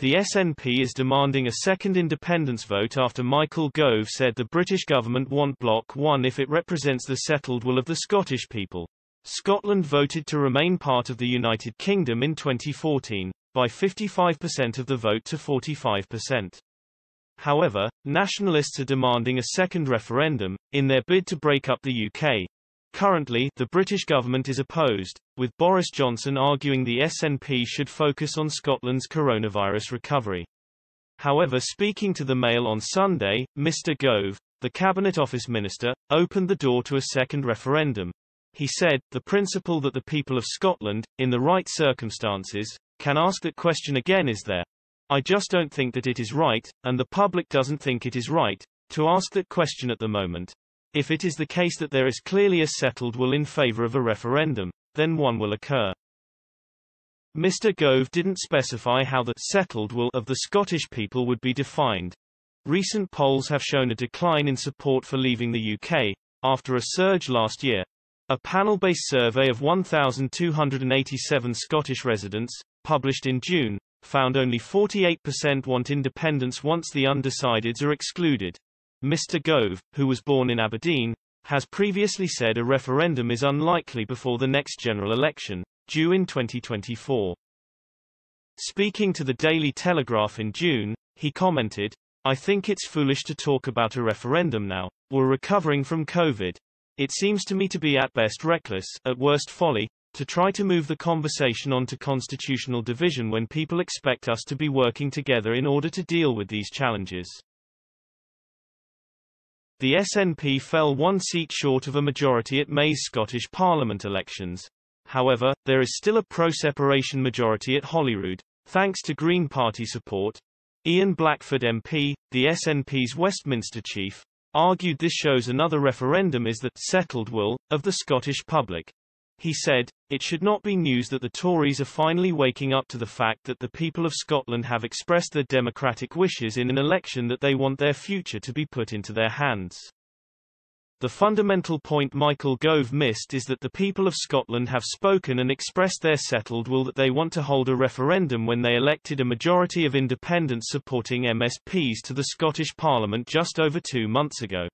The SNP is demanding a second independence vote after Michael Gove said the British government want Block 1 if it represents the settled will of the Scottish people. Scotland voted to remain part of the United Kingdom in 2014, by 55% of the vote to 45%. However, nationalists are demanding a second referendum, in their bid to break up the UK, Currently, the British government is opposed, with Boris Johnson arguing the SNP should focus on Scotland's coronavirus recovery. However speaking to the Mail on Sunday, Mr Gove, the Cabinet Office Minister, opened the door to a second referendum. He said, the principle that the people of Scotland, in the right circumstances, can ask that question again is there. I just don't think that it is right, and the public doesn't think it is right, to ask that question at the moment. If it is the case that there is clearly a settled will in favor of a referendum, then one will occur. Mr. Gove didn't specify how the settled will of the Scottish people would be defined. Recent polls have shown a decline in support for leaving the UK, after a surge last year. A Panelbase survey of 1,287 Scottish residents, published in June, found only 48% want independence once the undecideds are excluded. Mr. Gove, who was born in Aberdeen, has previously said a referendum is unlikely before the next general election, due in 2024. Speaking to the Daily Telegraph in June, he commented, I think it's foolish to talk about a referendum now. We're recovering from COVID. It seems to me to be at best reckless, at worst folly, to try to move the conversation onto constitutional division when people expect us to be working together in order to deal with these challenges. The SNP fell one seat short of a majority at May's Scottish Parliament elections. However, there is still a pro-separation majority at Holyrood, thanks to Green Party support. Ian Blackford MP, the SNP's Westminster chief, argued this shows another referendum is the settled will of the Scottish public. He said, it should not be news that the Tories are finally waking up to the fact that the people of Scotland have expressed their democratic wishes in an election that they want their future to be put into their hands. The fundamental point Michael Gove missed is that the people of Scotland have spoken and expressed their settled will that they want to hold a referendum when they elected a majority of independents supporting MSPs to the Scottish Parliament just over two months ago.